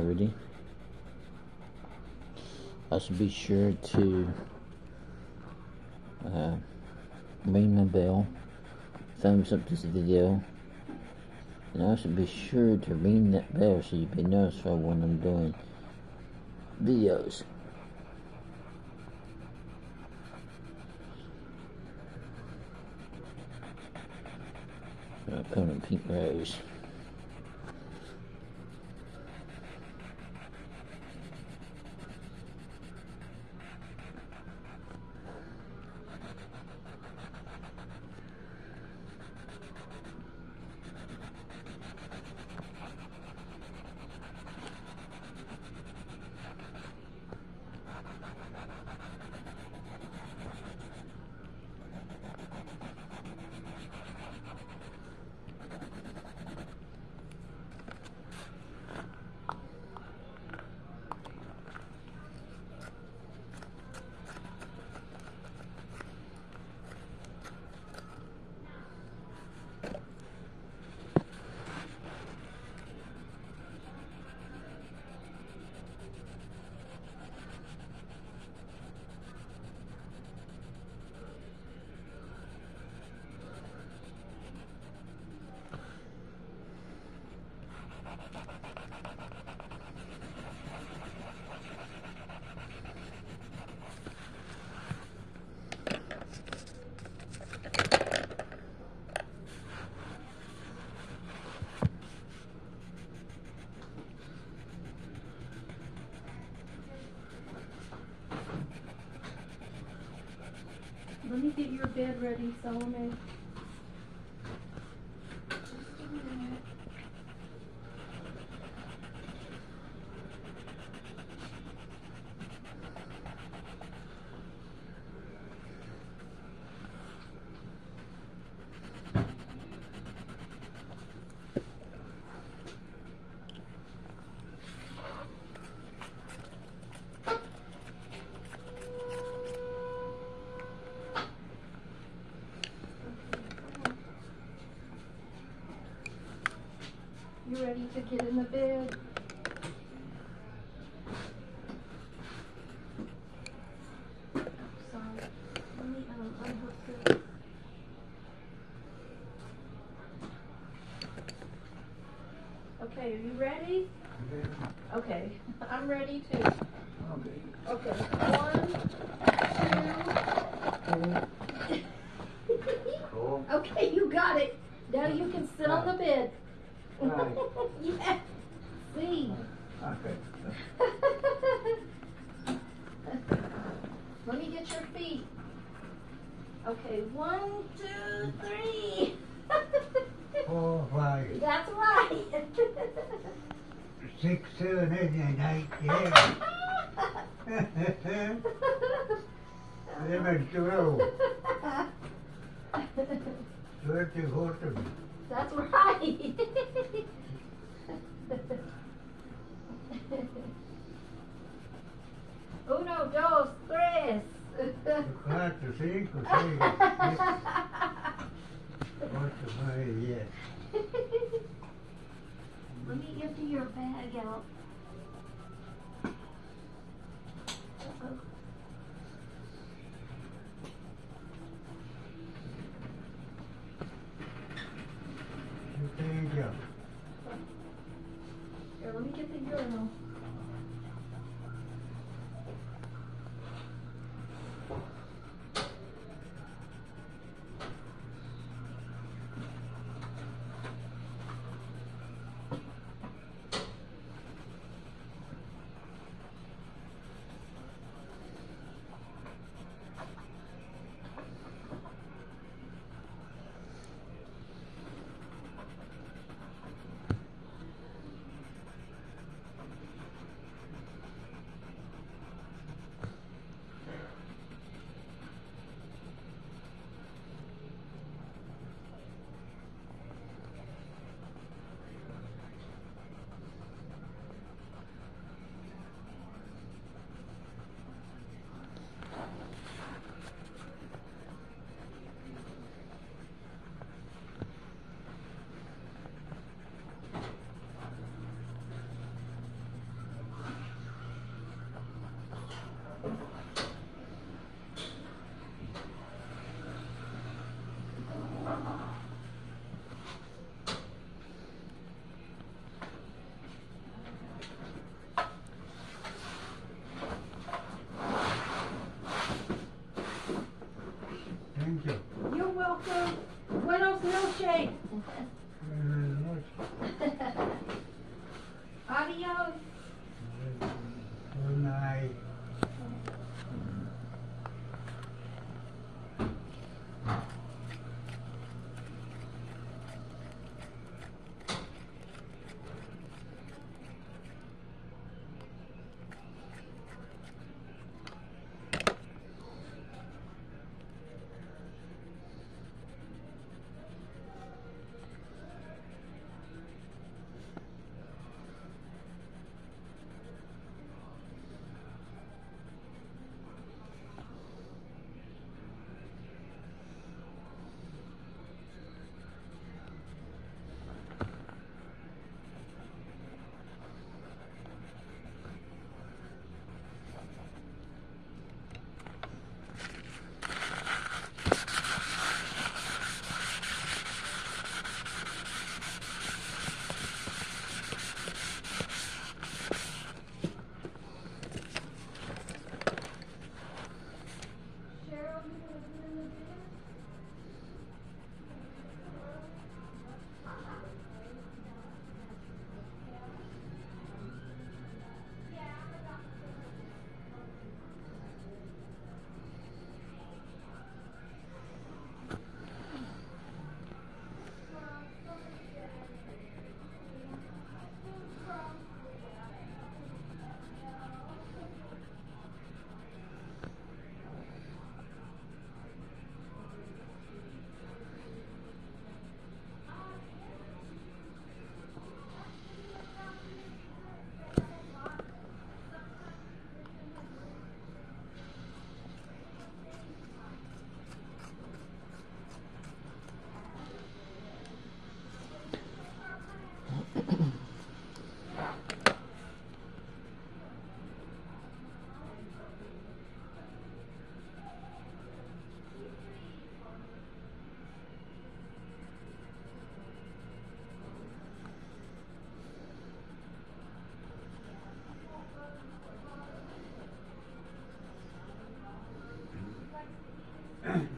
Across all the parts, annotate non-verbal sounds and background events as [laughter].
already. Also be sure to uh, ring the bell, thumbs up this video, and also be sure to ring that bell so you be notified when I'm doing videos. Uh, Conan Pink Rose. Get your bed ready, Salome. To get in the bed? Sorry. Let me unhook this. Okay, are you ready? Okay, [laughs] I'm ready too. Okay, one, two. [laughs] Okay, you got it. Now you can sit on the bed. Right. yeah. See. Let me get your feet. Okay, one, two, three. [laughs] Four, five, That's right. six, seven, eight, nine, yeah. [laughs] Eleven, twelve, thirteen, fourteen. That's right. [laughs] Uno, dos, tres. Cuatro, cinco, [laughs] seis, ocho, nueve, diez. Let me empty your bag out. Uh-oh. There you go. Here, let me get the urinal. Milkshake. Mm, [laughs] Yeah. [clears throat]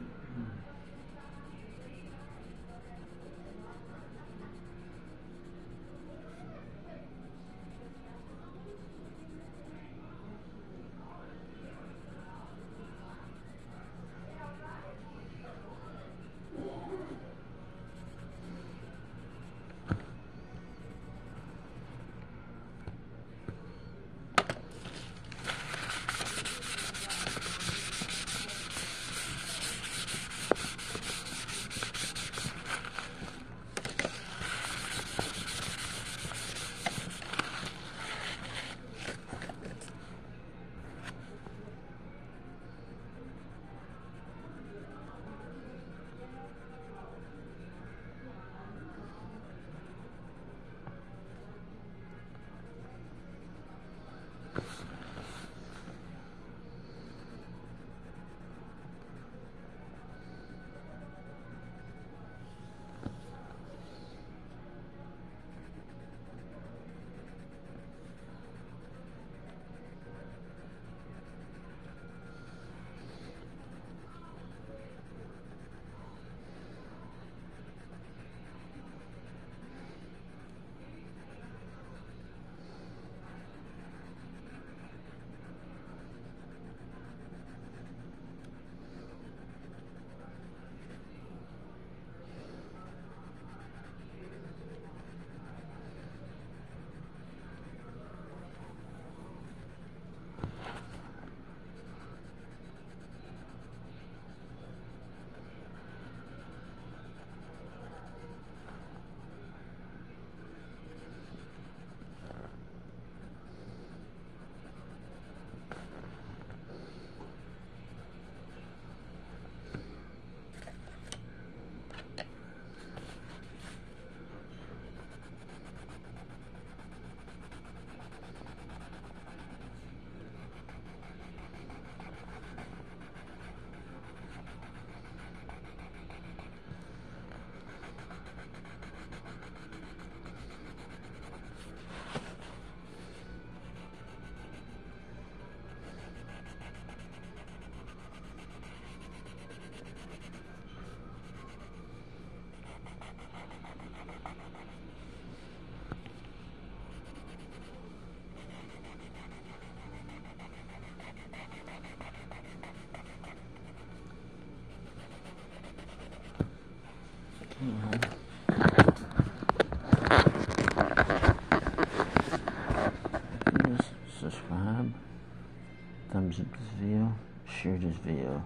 video,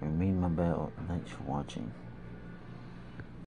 this ring my bell. Thanks for watching.